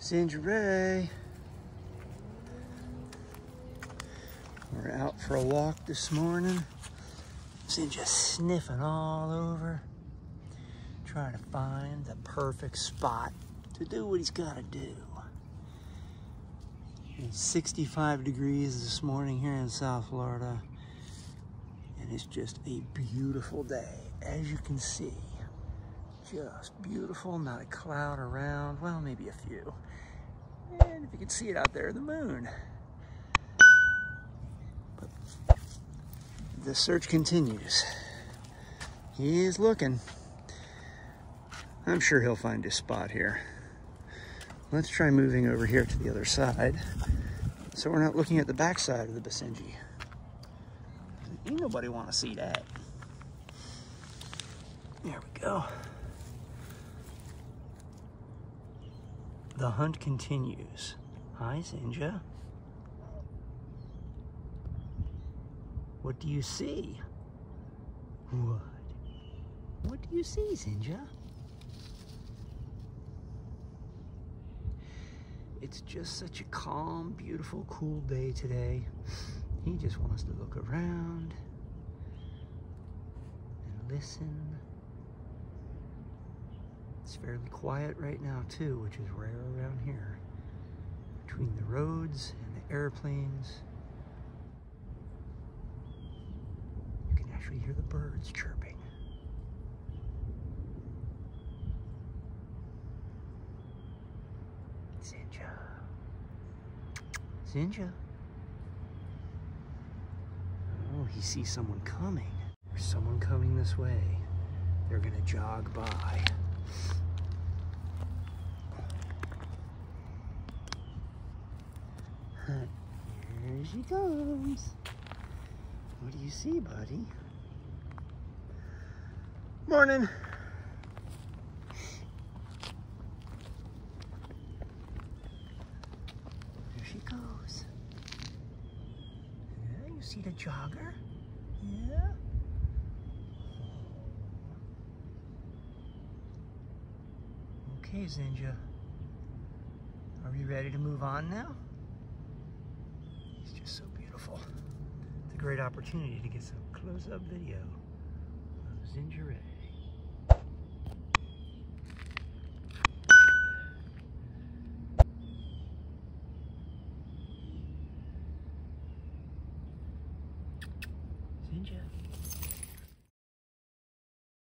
Zinga Ray. We're out for a walk this morning. Zinga sniffing all over, trying to find the perfect spot to do what he's got to do. It's 65 degrees this morning here in South Florida, and it's just a beautiful day, as you can see. Just beautiful, not a cloud around, well, maybe a few. And if you can see it out there, the moon. But the search continues. He's looking. I'm sure he'll find his spot here. Let's try moving over here to the other side so we're not looking at the backside of the Basenji. Ain't nobody want to see that. There we go. The hunt continues. Hi, Zinga. What do you see? What? What do you see, Zinga? It's just such a calm, beautiful, cool day today. He just wants to look around and listen. It's fairly quiet right now too, which is rare around here. Between the roads and the airplanes, you can actually hear the birds chirping. Zinga. Zinga. Oh, he sees someone coming. There's someone coming this way. They're gonna jog by. Here she comes. What do you see, buddy? Morning. There she goes. Yeah, you see the jogger? Yeah. Okay, Zinga. Are you ready to move on now? Just so beautiful. It's a great opportunity to get some close-up video of Zinjure. Zinga.